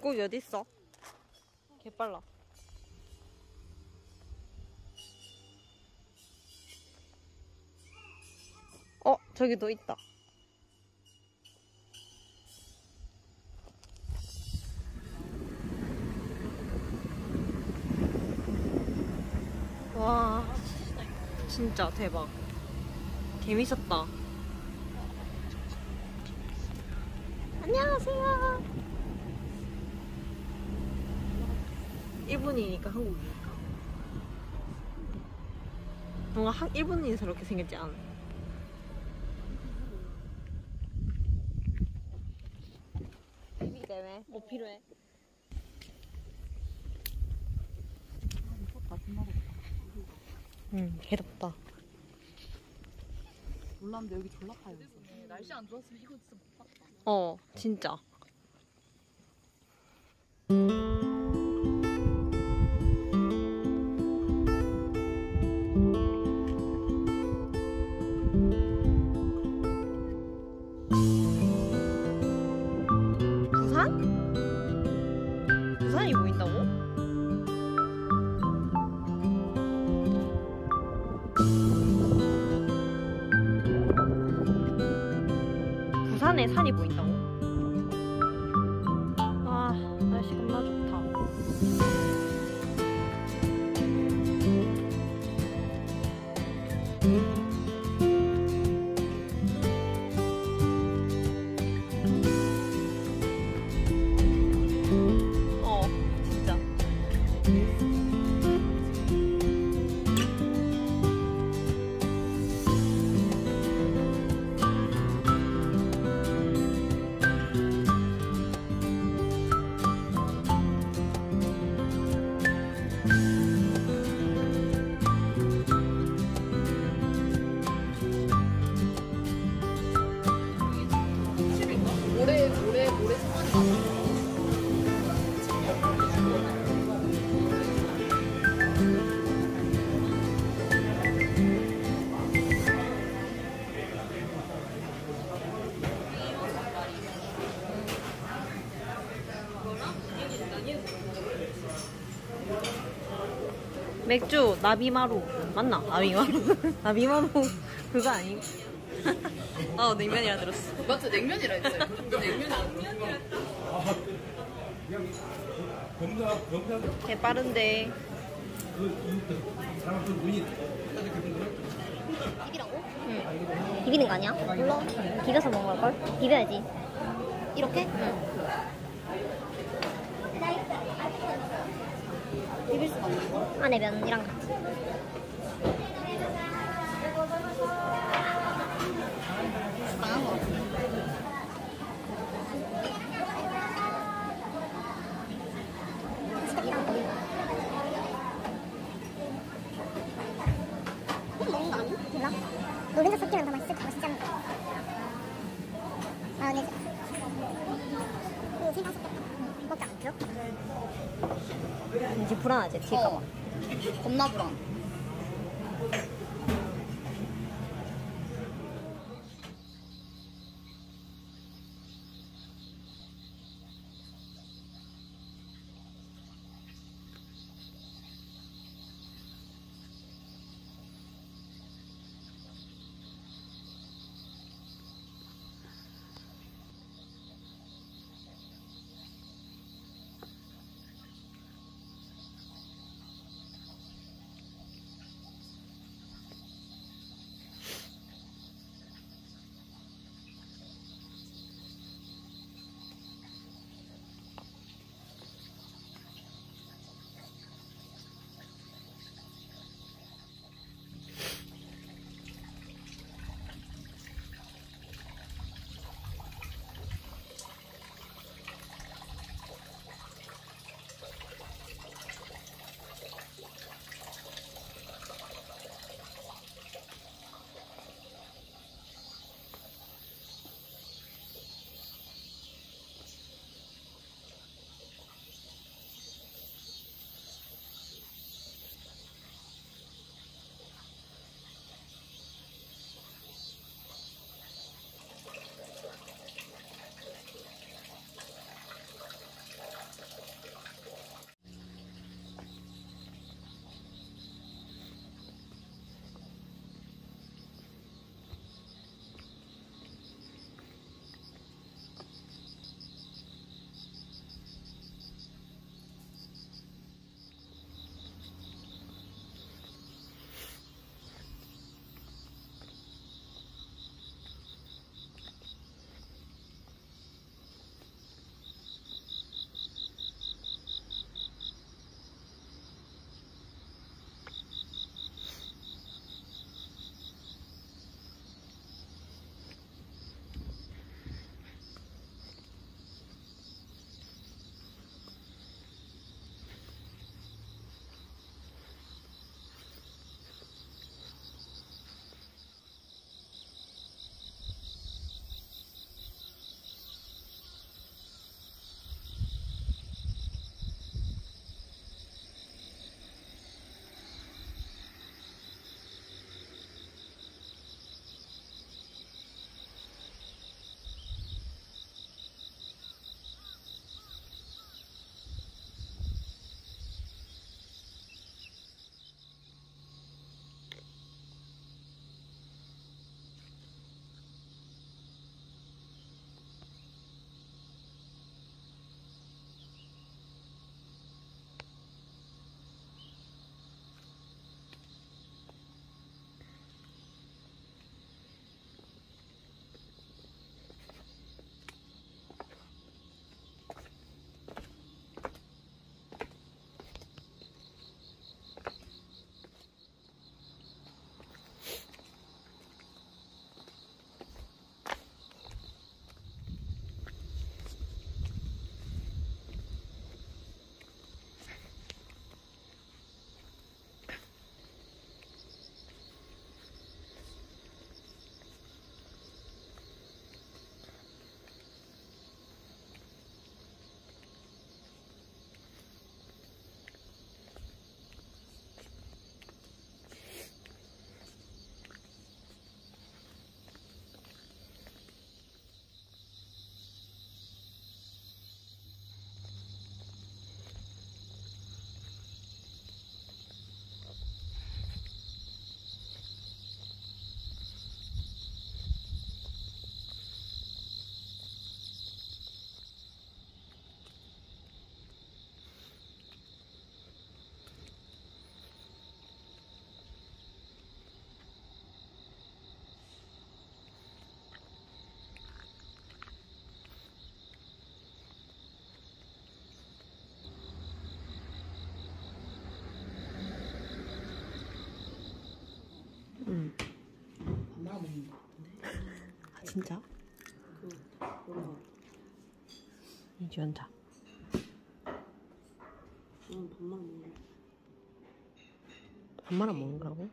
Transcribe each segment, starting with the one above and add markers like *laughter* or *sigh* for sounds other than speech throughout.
물고기 어디 있어? 개빨라. 어, 저기도 있다. 와, 진짜 대박. 재밌었다. 안녕하세요. 일본이니까 한국이니까. 뭔가 한, 일본인스럽게 생겼지 않아? TV 때문에 뭐 필요해? 응, 개덥다. 몰랐는데 여기 졸라 파였어. 날씨 안 좋았으면 이거 진짜 못 봤다. 어, 진짜. 맥주 나비마루 맞나? 나비마루 *laughs* 나비마루 그거 아니? *laughs* 어 냉면이라 들었어. 맞죠 냉면이라 했어요. 냉면이 검사 검사 개 빠른데. 비비라고? 응. 비비는 거 아니야? 몰라. 비벼서 먹는 걸? 비벼야지. 이렇게? 응. 비빌 수가 없는 거? 안에 면이랑 같이. 거 거. 노른자 섞이면 더 맛있을 것 맛있지 않을까? 마요네즈. 오, 생각 섞였다. 먹자. 그래? 이제 불안하지 튈까봐. 어. 겁나 불안. 진짜? 이제 온다. 응, 밥만 먹는 밥만 안 먹는다고?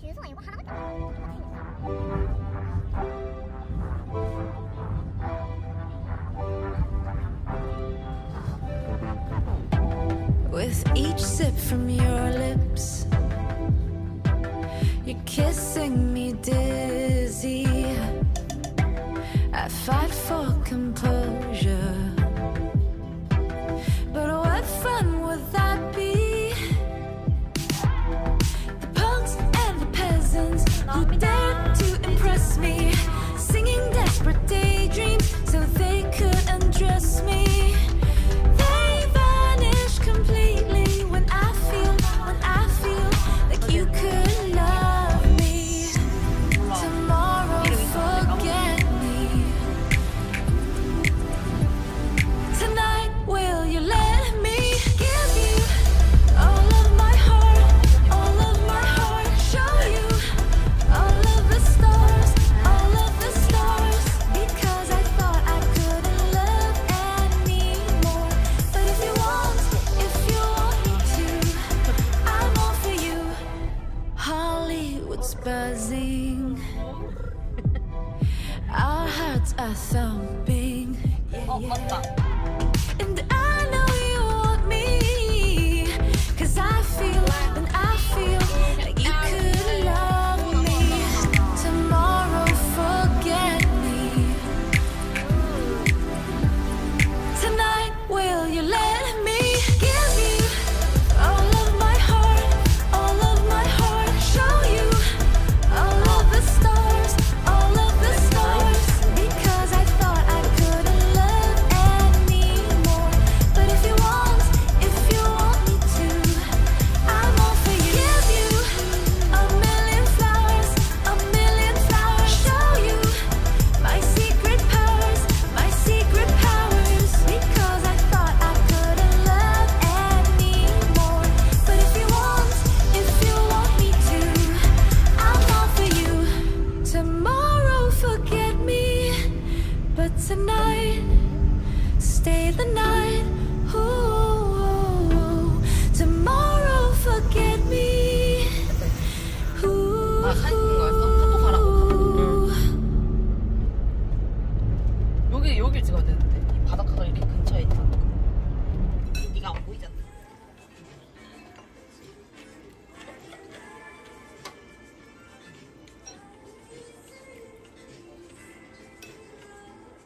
죄송해요. 이거 하나밖에 안 먹는 것 같아요. with each sip from your lips. You're kissing me dizzy. I fight for composure. But what fun would that be? The punks and the peasants who dance. 사진 찍는 거였어? 카톡 하라고. 응. 여기 여길 찍어야 되는데 이 바닷가가 이렇게 근처에 있다는 거. 네가 안 보이잖아.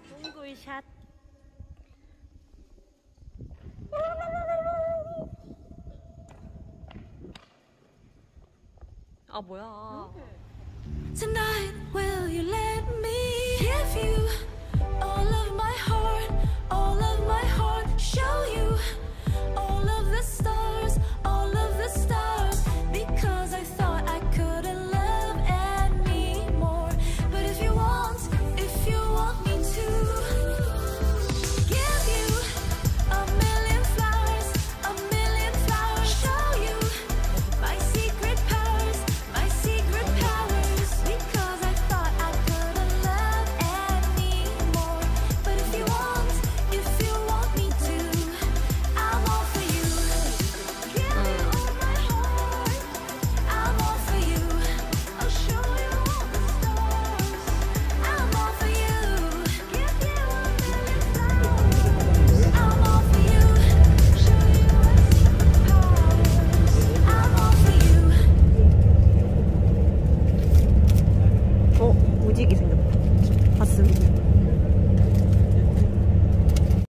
동굴 샷. 아 뭐야. tonight.